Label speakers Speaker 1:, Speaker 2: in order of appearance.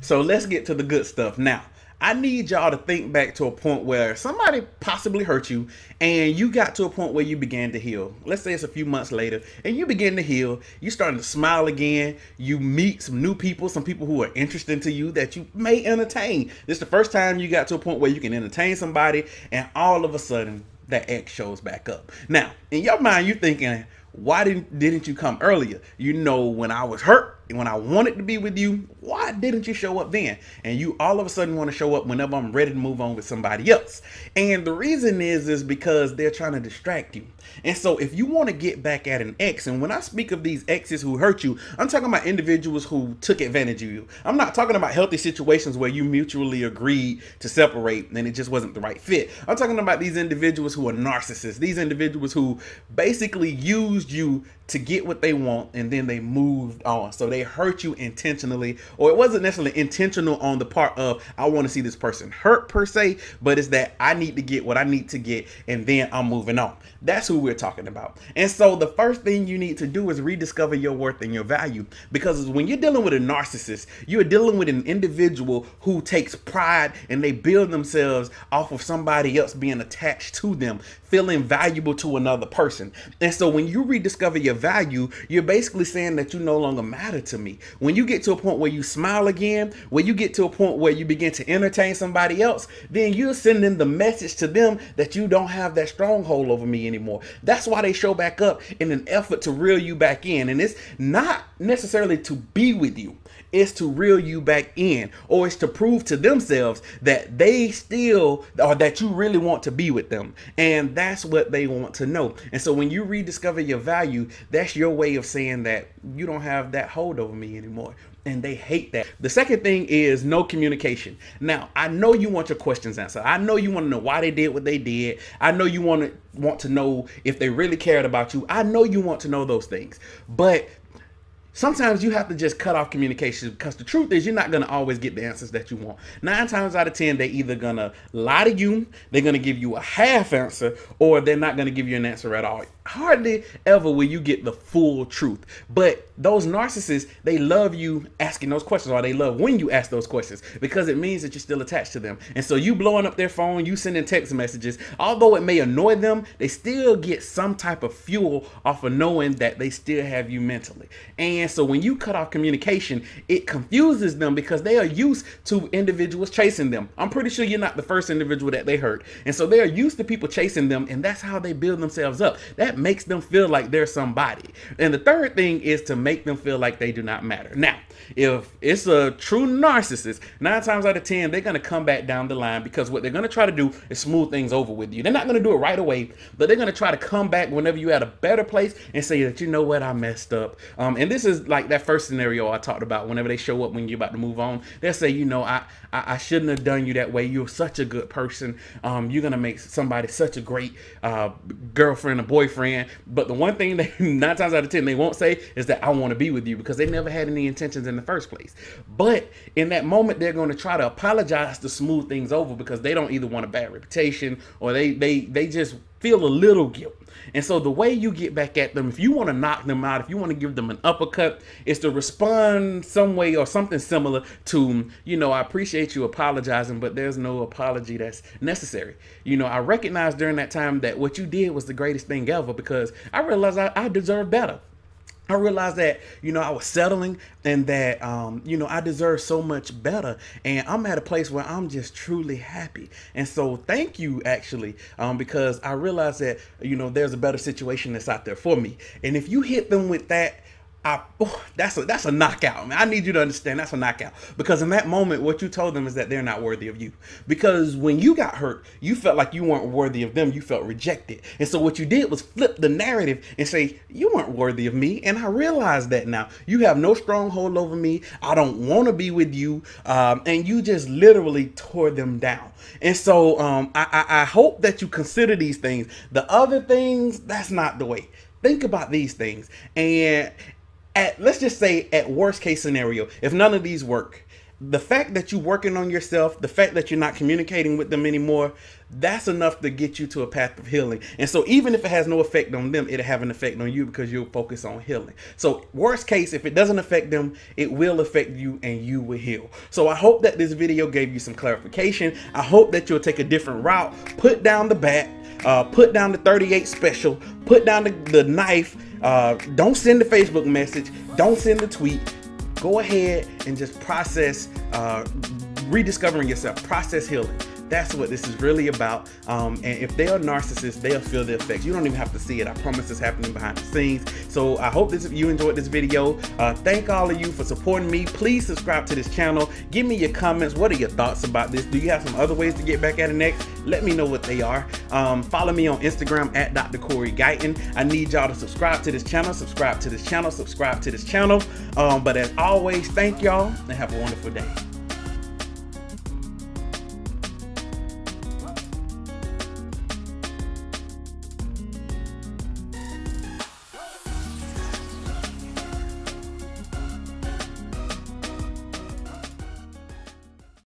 Speaker 1: So let's get to the good stuff now. I need y'all to think back to a point where somebody possibly hurt you and you got to a point where you began to heal. Let's say it's a few months later and you begin to heal. You're starting to smile again. You meet some new people, some people who are interesting to you that you may entertain. This is the first time you got to a point where you can entertain somebody and all of a sudden that ex shows back up. Now, in your mind, you're thinking, why didn't didn't you come earlier? You know, when I was hurt, when I wanted to be with you, why didn't you show up then? And you all of a sudden want to show up whenever I'm ready to move on with somebody else. And the reason is is because they're trying to distract you. And so if you want to get back at an ex, and when I speak of these exes who hurt you, I'm talking about individuals who took advantage of you. I'm not talking about healthy situations where you mutually agreed to separate and it just wasn't the right fit. I'm talking about these individuals who are narcissists, these individuals who basically used you to get what they want and then they moved on. So they hurt you intentionally, or it wasn't necessarily intentional on the part of I want to see this person hurt per se, but it's that I need to get what I need to get and then I'm moving on. That's who we're talking about. And so the first thing you need to do is rediscover your worth and your value because when you're dealing with a narcissist, you're dealing with an individual who takes pride and they build themselves off of somebody else being attached to them, feeling valuable to another person. And so when you rediscover your value, you're basically saying that you no longer matter to me. When you get to a point where you smile again, when you get to a point where you begin to entertain somebody else, then you're sending the message to them that you don't have that stronghold over me anymore. That's why they show back up in an effort to reel you back in. And it's not necessarily to be with you is to reel you back in or it's to prove to themselves that they still or that you really want to be with them and that's what they want to know and so when you rediscover your value that's your way of saying that you don't have that hold over me anymore and they hate that. The second thing is no communication. Now, I know you want your questions answered. I know you want to know why they did what they did. I know you want to want to know if they really cared about you. I know you want to know those things. But sometimes you have to just cut off communication because the truth is you're not going to always get the answers that you want. Nine times out of 10, they're either going to lie to you, they're going to give you a half answer, or they're not going to give you an answer at all. Hardly ever will you get the full truth. But those narcissists, they love you asking those questions, or they love when you ask those questions because it means that you're still attached to them. And so you blowing up their phone, you sending text messages, although it may annoy them, they still get some type of fuel off of knowing that they still have you mentally. And so when you cut off communication, it confuses them because they are used to individuals chasing them. I'm pretty sure you're not the first individual that they hurt. And so they are used to people chasing them, and that's how they build themselves up. That makes them feel like they're somebody. And the third thing is to make them feel like they do not matter. Now, if it's a true narcissist, nine times out of 10, they're going to come back down the line because what they're going to try to do is smooth things over with you. They're not going to do it right away, but they're going to try to come back whenever you're at a better place and say that, you know what, I messed up. Um, and this is is like that first scenario I talked about. Whenever they show up when you're about to move on, they'll say, you know, I I, I shouldn't have done you that way. You're such a good person. Um, you're gonna make somebody such a great uh, girlfriend or boyfriend. But the one thing they nine times out of ten they won't say is that I want to be with you because they never had any intentions in the first place. But in that moment, they're going to try to apologize to smooth things over because they don't either want a bad reputation or they they they just feel a little guilt. And so the way you get back at them, if you want to knock them out, if you want to give them an uppercut, is to respond some way or something similar to, you know, I appreciate you apologizing, but there's no apology that's necessary. You know, I recognize during that time that what you did was the greatest thing ever because I realized I, I deserve better. I realized that, you know, I was settling and that, um, you know, I deserve so much better. And I'm at a place where I'm just truly happy. And so thank you, actually, um, because I realized that, you know, there's a better situation that's out there for me. And if you hit them with that, I, oh, that's a that's a knockout. Man. I need you to understand that's a knockout because in that moment, what you told them is that they're not worthy of you. Because when you got hurt, you felt like you weren't worthy of them. You felt rejected, and so what you did was flip the narrative and say you weren't worthy of me. And I realize that now. You have no stronghold over me. I don't want to be with you, um, and you just literally tore them down. And so um, I, I, I hope that you consider these things. The other things, that's not the way think about these things and at let's just say at worst case scenario, if none of these work, the fact that you're working on yourself, the fact that you're not communicating with them anymore, that's enough to get you to a path of healing. And so even if it has no effect on them, it'll have an effect on you because you'll focus on healing. So worst case, if it doesn't affect them, it will affect you and you will heal. So I hope that this video gave you some clarification. I hope that you'll take a different route, put down the bat, uh, put down the 38 special, put down the, the knife, uh, don't send the Facebook message, don't send the tweet, go ahead and just process uh, rediscovering yourself, process healing. That's what this is really about. Um, and if they are narcissists, they'll feel the effects. You don't even have to see it. I promise it's happening behind the scenes. So I hope this you enjoyed this video. Uh, thank all of you for supporting me. Please subscribe to this channel. Give me your comments. What are your thoughts about this? Do you have some other ways to get back at it next? Let me know what they are. Um, follow me on Instagram at Dr. Corey Guyton. I need y'all to subscribe to this channel, subscribe to this channel, subscribe to this channel. Um, but as always, thank y'all and have a wonderful day.